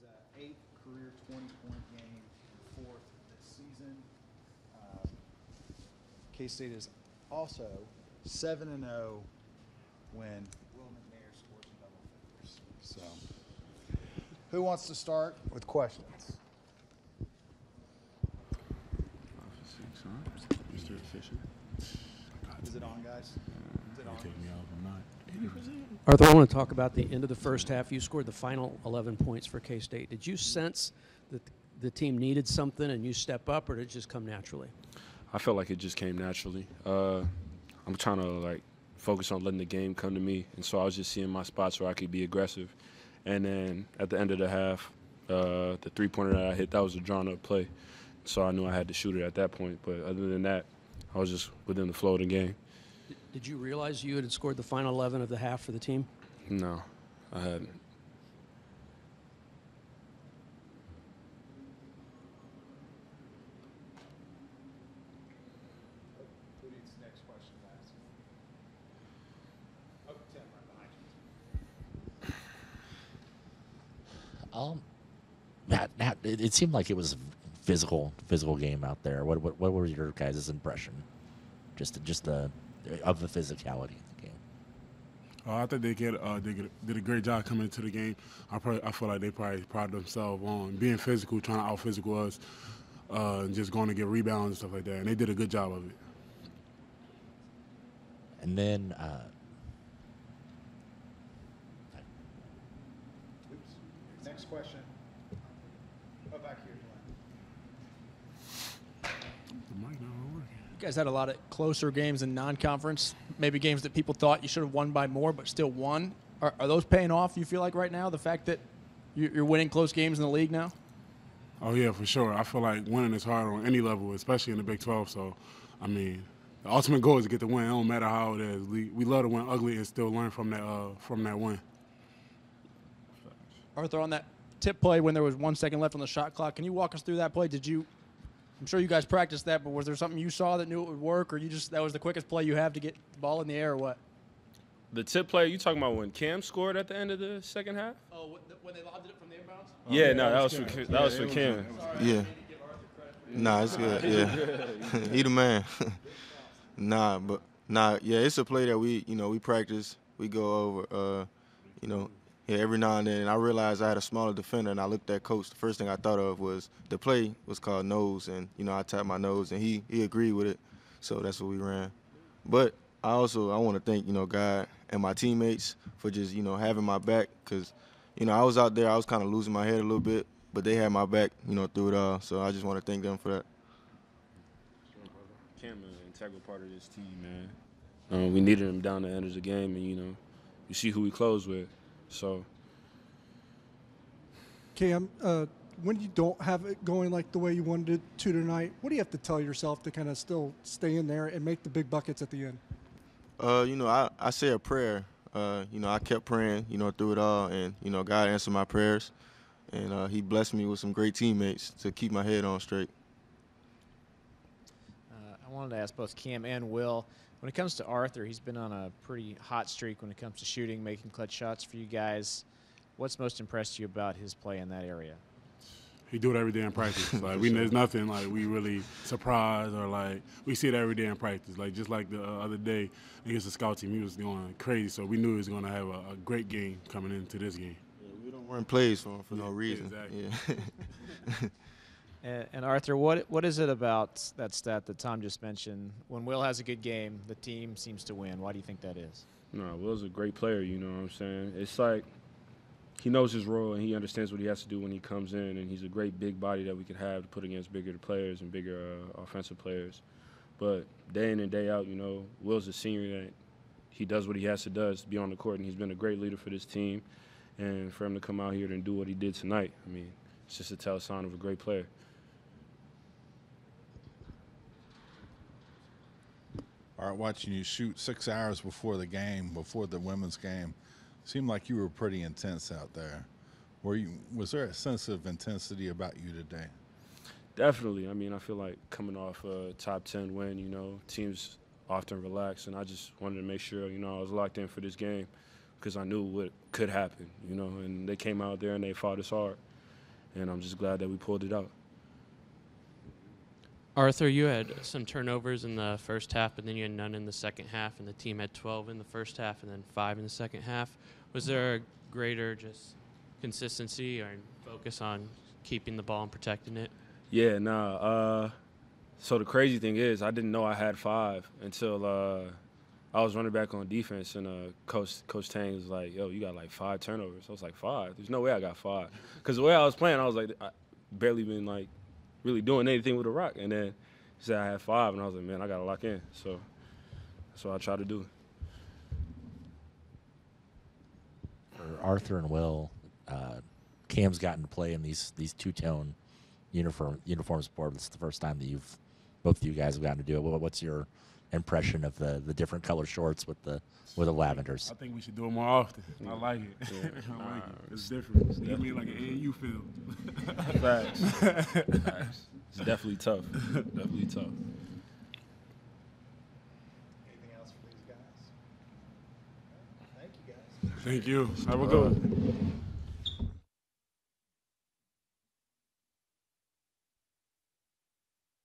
his uh, eighth career 20-point game, and fourth this season. Uh, K-State is also 7 and 0 when Will McNair scores in double figures. So, who wants to start with questions? Mr. Efficient. Is it on, guys? Is it on? Take me off. I'm not. 80%. Arthur, I want to talk about the end of the first half. You scored the final 11 points for K State. Did you sense that the team needed something and you step up, or did it just come naturally? I felt like it just came naturally. Uh, I'm trying to like focus on letting the game come to me, and so I was just seeing my spots where I could be aggressive. And then at the end of the half, uh, the three pointer that I hit, that was a drawn up play, so I knew I had to shoot it at that point. But other than that, I was just within the flow of the game. Did you realize you had scored the final 11 of the half for the team? No, I hadn't. Who needs the next question to ask? Oh, Tim, right behind you. Um, Matt, Matt, it, it seemed like it was a physical, physical game out there. What, what, what were your guys' impression? Just, just the of the physicality of the game. Uh, I think they get uh, they get, did a great job coming into the game. I probably, I feel like they probably pride themselves on being physical, trying to out physical us, uh, and just going to get rebounds and stuff like that. And they did a good job of it. And then, uh, Oops. Next question. Oh, back here, Glenn. The mic not working. You guys had a lot of closer games in non-conference, maybe games that people thought you should have won by more, but still won. Are, are those paying off? You feel like right now the fact that you- you're winning close games in the league now? Oh yeah, for sure. I feel like winning is hard on any level, especially in the Big 12. So, I mean, the ultimate goal is to get the win. It don't matter how it is. We, we love to win ugly and still learn from that uh, from that win. Arthur, on that tip play when there was one second left on the shot clock, can you walk us through that play? Did you? I'm sure you guys practiced that, but was there something you saw that knew it would work, or you just that was the quickest play you have to get the ball in the air, or what? The tip play you talking about when Cam scored at the end of the second half? Oh, when they lobbed it from the inbounds. yeah, no, that was for Cam- that was for Cam. Yeah. Nah, it's good. Yeah. he the man. nah, but nah, yeah, it's a play that we, you know, we practice. We go over, uh, you know, yeah, every now and then. And I realized I had a smaller defender, and I looked at coach. The first thing I thought of was the play was called nose, and you know, I tapped my nose, and he he agreed with it. So that's what we ran. But I also I want to thank you know God and my teammates for just you know having my back, because you know I was out there, I was kind of losing my head a little bit, but they had my back, you know, through it all. So I just want to thank them for that. Cam an integral part of this team, man. Um, we needed him down the end of the game, and you know, you see who we close with. So Cam, uh, when you don't have it going like the way you wanted it to tonight, what do you have to tell yourself to kind of still stay in there and make the big buckets at the end? Uh, you know, I, I say a prayer. Uh, you know, I kept praying, you know, through it all, and you know, God answered my prayers, and uh, He blessed me with some great teammates to keep my head on straight. I wanted to ask both Cam and Will. When it comes to Arthur, he's been on a pretty hot streak when it comes to shooting, making clutch shots for you guys. What's most impressed you about his play in that area? He do it every day in practice. Like we, there's nothing like we really surprised or like we see it every day in practice. Like just like the uh, other day against the scout team, he was going crazy. So we knew he was going to have a, a great game coming into this game. Yeah, we don't run plays for him for no reason. exactly. Yeah. And, and Arthur, what what is it about that stat that Tom just mentioned? When Will has a good game, the team seems to win. Why do you think that is? no, Will's a great player. You know what I'm saying? It's like he knows his role and he understands what he has to do when he comes in, and he's a great big body that we could have to put against bigger players and bigger uh, offensive players. But day in and day out, you know, Will's a senior that he does what he has to does to be on the court, and he's been a great leader for this team. And for him to come out here and do what he did tonight, I mean, it's just a tell sign of a great player. Right, watching you shoot six hours before the game, before the women's game, seemed like you were pretty intense out there. Were you? Was there a sense of intensity about you today? Definitely. I mean, I feel like coming off a top 10 win, you know, teams often relax, and I just wanted to make sure, you know, I was locked in for this game because I knew what could happen, you know, and they came out there and they fought us hard. and I'm just glad that we pulled it out. Arthur, you had some turnovers in the first half, but then you had none in the second half, and the team had 12 in the first half and then five in the second half. Was there a greater just consistency or focus on keeping the ball and protecting it? Yeah, nah. Uh, so the crazy thing is, I didn't know I had five until uh, I was running back on defense, and uh, Coach Coach Tang was like, "Yo, you got like five turnovers." I was like, five? There's no way I got five." Because the way I was playing, I was like, I barely been like really doing anything with a rock, and then he said I had five, and I was like, "Man, I gotta lock in." So that's what I try to do. For Arthur and Will, uh, Cam's gotten to play in these these two tone uniform uniforms before. This is the first time that you've both of you guys have gotten to do it. What's your impression of the the different color shorts with the with the lavenders? I think we should do it more often. I like it. I like it. It's different. It's give me like an AU feel. Facts. Facts. It's definitely tough. definitely tough. Anything else for these guys? Thank you guys. Thank you. Have a good one.